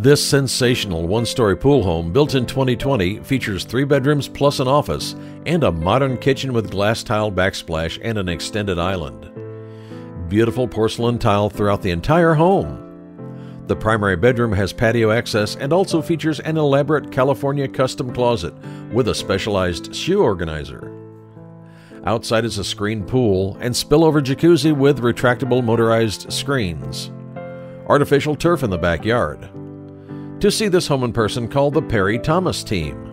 This sensational one story pool home, built in 2020, features three bedrooms plus an office and a modern kitchen with glass tile backsplash and an extended island. Beautiful porcelain tile throughout the entire home. The primary bedroom has patio access and also features an elaborate California custom closet with a specialized shoe organizer. Outside is a screened pool and spillover jacuzzi with retractable motorized screens. Artificial turf in the backyard. To see this home in person, call the Perry Thomas team.